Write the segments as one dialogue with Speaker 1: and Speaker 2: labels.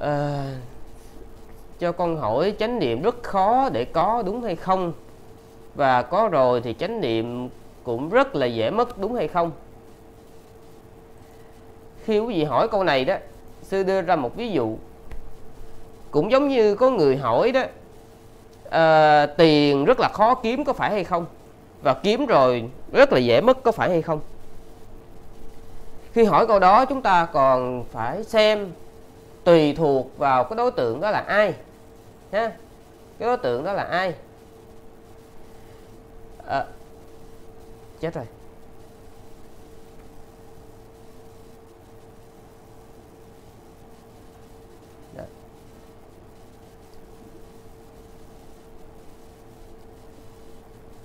Speaker 1: à, cho con hỏi chánh niệm rất khó để có đúng hay không? Và có rồi thì chánh niệm cũng rất là dễ mất đúng hay không? Khi quý vị hỏi câu này đó sư đưa ra một ví dụ. Cũng giống như có người hỏi đó à, tiền rất là khó kiếm có phải hay không? Và kiếm rồi rất là dễ mất có phải hay không? Khi hỏi câu đó chúng ta còn phải xem tùy thuộc vào cái đối tượng đó là ai ha? Cái đối tượng đó là ai? À, chết rồi.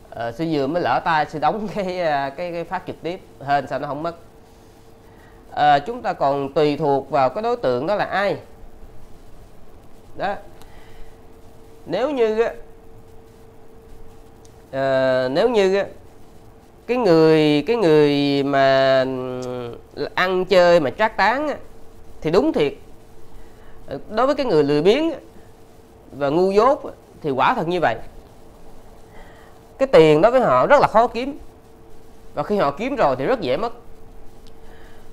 Speaker 1: À, sư vừa mới lỡ tay sư đóng cái ờ, cái cái phát trực tiếp hên sao nó không mất à, chúng ta còn tùy thuộc vào cái đối tượng đó là ai. Đó. Nếu như à, nếu như cái người cái người mà ừ, ăn chơi mà trác tán thì đúng thiệt. Đối với cái người lười biếng và ngu dốt thì quả thật như vậy. Cái tiền đối với họ rất là khó kiếm. Và khi họ kiếm rồi thì rất dễ mất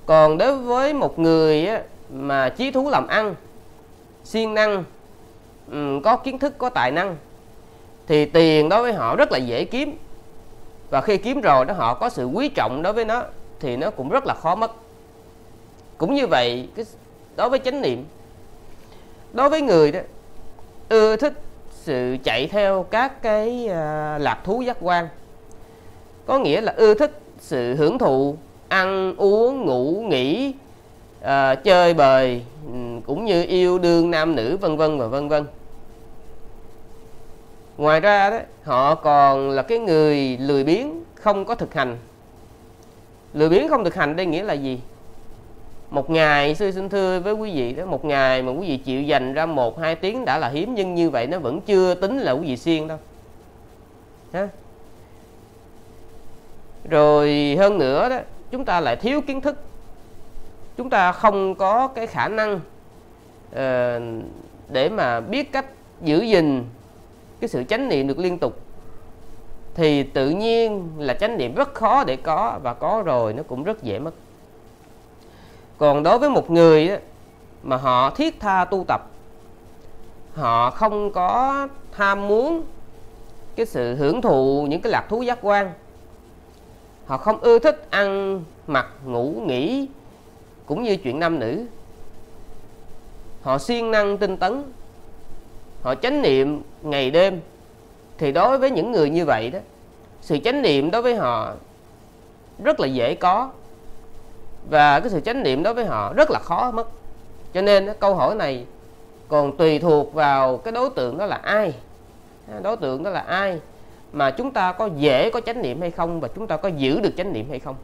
Speaker 1: còn đối với một người á, mà chí thú làm ăn siêng năng ừ, có kiến thức có tài năng thì tiền đối với họ rất là dễ kiếm. Và khi kiếm rồi đó họ có sự quý trọng đối với nó thì nó cũng rất là khó mất. Cũng như vậy cái đối với chánh niệm đối với người đó ưa thích sự chạy theo các cái à, lạc thú giác quan. Có nghĩa là ưa thích sự hưởng thụ ăn uống ngủ nghỉ uh, chơi bời ừ, cũng như yêu đương nam nữ vân vân và vân vân. Ngoài ra đó họ còn là cái người lười biếng không có thực hành. Lười biếng không thực hành đây nghĩa là gì? Một ngày sư xin thưa với quý vị đó một ngày mà quý vị chịu dành ra một hai tiếng đã là hiếm nhưng như vậy nó vẫn chưa tính là quý vị siêng đâu. Ha rồi hơn nữa đó chúng ta lại thiếu kiến thức. Chúng ta không có cái khả năng uh, để mà biết cách giữ gìn cái sự chánh niệm được liên tục. Thì tự nhiên là chánh niệm rất khó để có và có rồi nó cũng rất dễ mất. Còn đối với một người mà họ thiết tha tu tập họ không có tham muốn cái sự hưởng thụ những cái lạc thú giác quan họ không ưa thích ăn, mặc, ngủ, nghỉ, cũng như chuyện nam nữ. Họ siêng năng tinh tấn. Họ chánh niệm ngày đêm. Thì đối với những người như vậy đó, sự chánh niệm đối với họ rất là dễ có. Và cái sự chánh niệm đối với họ rất là khó mất. Cho nên câu hỏi này còn tùy thuộc vào cái đối tượng đó là ai. Đối tượng đó là ai? Mà chúng ta có dễ có chánh niệm hay không và chúng ta có giữ được chánh niệm hay không?